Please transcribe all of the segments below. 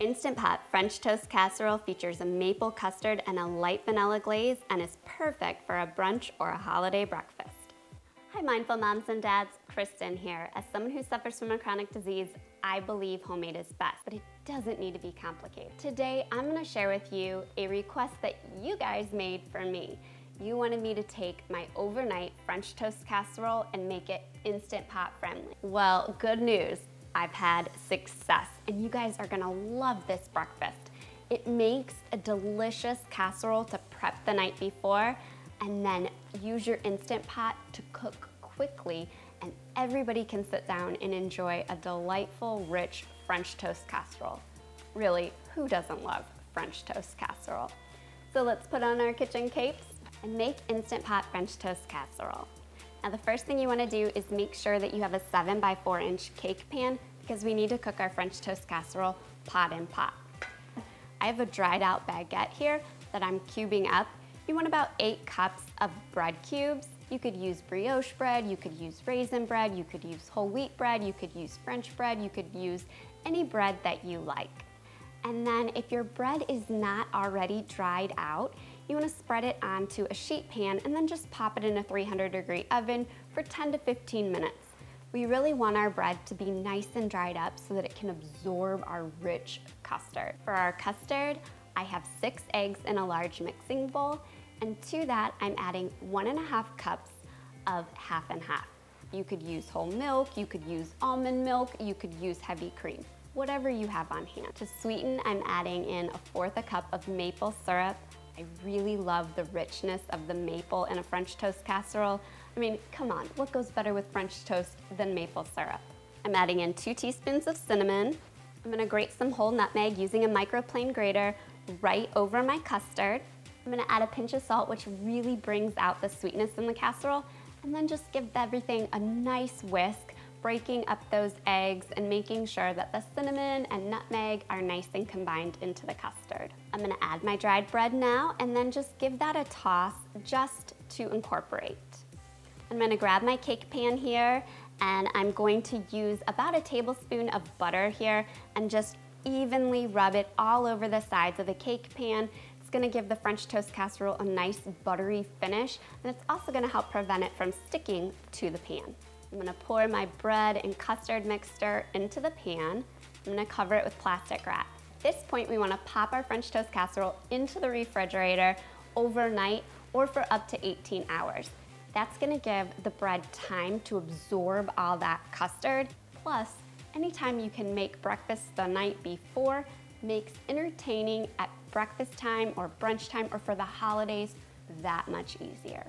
Instant Pot French Toast Casserole features a maple custard and a light vanilla glaze and is perfect for a brunch or a holiday breakfast. Hi mindful moms and dads, Kristen here. As someone who suffers from a chronic disease, I believe homemade is best, but it doesn't need to be complicated. Today, I'm gonna share with you a request that you guys made for me. You wanted me to take my overnight French toast casserole and make it Instant Pot friendly. Well, good news. I've had success and you guys are gonna love this breakfast. It makes a delicious casserole to prep the night before and then use your Instant Pot to cook quickly and everybody can sit down and enjoy a delightful, rich French toast casserole. Really, who doesn't love French toast casserole? So let's put on our kitchen capes and make Instant Pot French toast casserole. Now the first thing you wanna do is make sure that you have a seven by four inch cake pan because we need to cook our French toast casserole pot in pot. I have a dried out baguette here that I'm cubing up. You want about eight cups of bread cubes. You could use brioche bread, you could use raisin bread, you could use whole wheat bread, you could use French bread, you could use any bread that you like. And then if your bread is not already dried out, you wanna spread it onto a sheet pan and then just pop it in a 300 degree oven for 10 to 15 minutes. We really want our bread to be nice and dried up so that it can absorb our rich custard. For our custard, I have six eggs in a large mixing bowl, and to that, I'm adding one and a half cups of half and half. You could use whole milk, you could use almond milk, you could use heavy cream, whatever you have on hand. To sweeten, I'm adding in a fourth a cup of maple syrup. I really love the richness of the maple in a French toast casserole. I mean, come on, what goes better with French toast than maple syrup? I'm adding in two teaspoons of cinnamon. I'm gonna grate some whole nutmeg using a microplane grater right over my custard. I'm gonna add a pinch of salt, which really brings out the sweetness in the casserole, and then just give everything a nice whisk, breaking up those eggs and making sure that the cinnamon and nutmeg are nice and combined into the custard. I'm gonna add my dried bread now, and then just give that a toss just to incorporate. I'm gonna grab my cake pan here, and I'm going to use about a tablespoon of butter here and just evenly rub it all over the sides of the cake pan it's gonna give the French toast casserole a nice buttery finish, and it's also gonna help prevent it from sticking to the pan. I'm gonna pour my bread and custard mixture into the pan. I'm gonna cover it with plastic wrap. At this point, we wanna pop our French toast casserole into the refrigerator overnight or for up to 18 hours. That's gonna give the bread time to absorb all that custard. Plus, anytime you can make breakfast the night before makes entertaining at breakfast time or brunch time or for the holidays that much easier.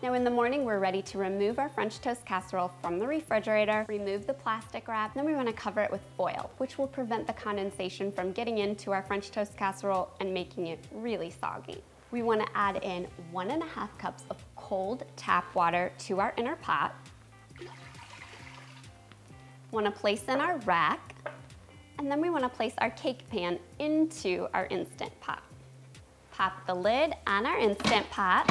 Now in the morning, we're ready to remove our French toast casserole from the refrigerator, remove the plastic wrap, then we wanna cover it with foil, which will prevent the condensation from getting into our French toast casserole and making it really soggy. We wanna add in one and a half cups of cold tap water to our inner pot. Wanna place in our rack and then we wanna place our cake pan into our Instant Pot. Pop the lid on our Instant Pot.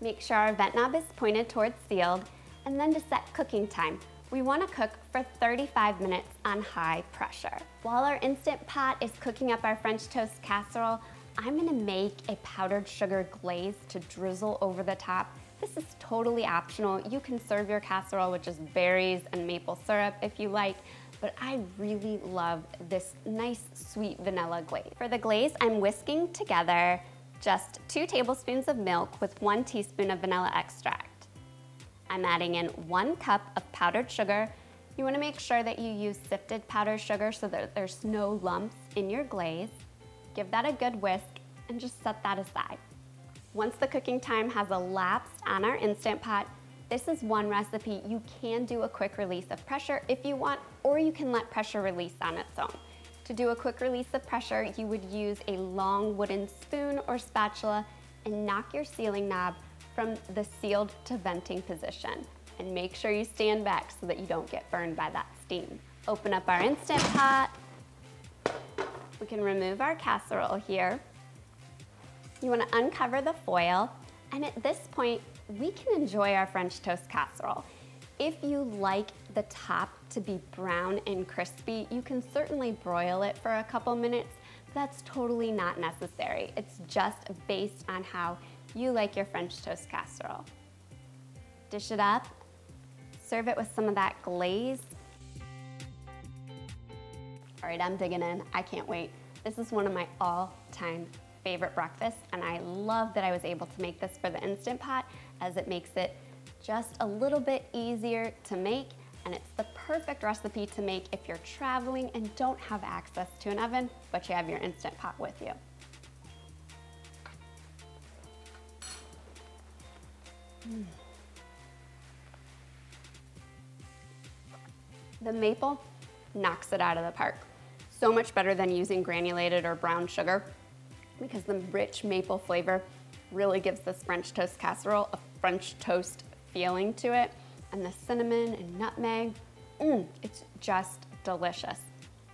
Make sure our vent knob is pointed towards sealed, and then to set cooking time, we wanna cook for 35 minutes on high pressure. While our Instant Pot is cooking up our French toast casserole, I'm gonna make a powdered sugar glaze to drizzle over the top this is totally optional. You can serve your casserole with just berries and maple syrup if you like, but I really love this nice sweet vanilla glaze. For the glaze, I'm whisking together just two tablespoons of milk with one teaspoon of vanilla extract. I'm adding in one cup of powdered sugar. You wanna make sure that you use sifted powdered sugar so that there's no lumps in your glaze. Give that a good whisk and just set that aside. Once the cooking time has elapsed on our Instant Pot, this is one recipe you can do a quick release of pressure if you want, or you can let pressure release on its own. To do a quick release of pressure, you would use a long wooden spoon or spatula and knock your sealing knob from the sealed to venting position. And make sure you stand back so that you don't get burned by that steam. Open up our Instant Pot. We can remove our casserole here. You wanna uncover the foil, and at this point, we can enjoy our French toast casserole. If you like the top to be brown and crispy. You can certainly broil it for a couple minutes, that's totally not necessary. It's just based on how you like your French toast casserole. Dish it up, serve it with some of that glaze. All right, I'm digging in, I can't wait. This is one of my all-time favorite breakfasts, and I love that I was able to make this for the Instant Pot as it makes it just a little bit easier to make and it's the perfect recipe to make if you're traveling and don't have access to an oven, but you have your Instant Pot with you. Mm. The maple knocks it out of the park. So much better than using granulated or brown sugar because the rich maple flavor really gives this French toast casserole a French toast feeling to it. And the cinnamon and nutmeg, mm, it's just delicious.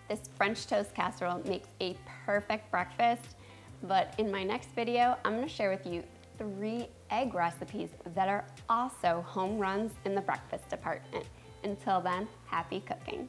This French toast casserole makes a perfect breakfast, but in my next video, I'm gonna share with you three egg recipes that are also home runs in the breakfast department. Until then, happy cooking.